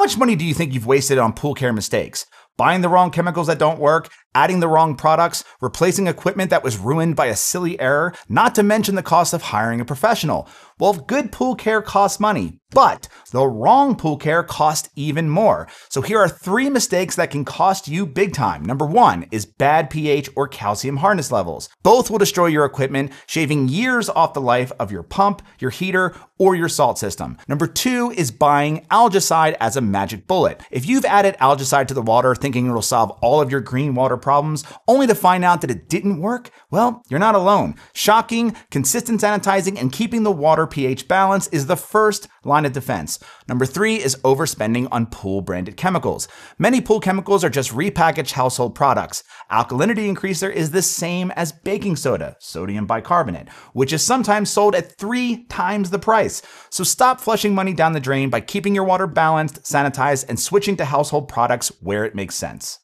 How much money do you think you've wasted on pool care mistakes? Buying the wrong chemicals that don't work, adding the wrong products, replacing equipment that was ruined by a silly error, not to mention the cost of hiring a professional. Well, good pool care costs money, but the wrong pool care costs even more. So here are three mistakes that can cost you big time. Number one is bad pH or calcium hardness levels. Both will destroy your equipment, shaving years off the life of your pump, your heater, or your salt system. Number two is buying algicide as a magic bullet. If you've added algicide to the water thinking it'll solve all of your green water problems, only to find out that it didn't work, well, you're not alone. Shocking, consistent sanitizing, and keeping the water pH balance is the first line of defense. Number three is overspending on pool branded chemicals. Many pool chemicals are just repackaged household products. Alkalinity increaser is the same as baking soda, sodium bicarbonate, which is sometimes sold at three times the price. So stop flushing money down the drain by keeping your water balanced, sanitized, and switching to household products where it makes sense.